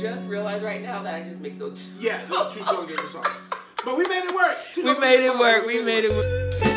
just realized right now that I just mixed those. Yeah, those two totally different songs. But we made it work. Two We made it work. We, We made it work.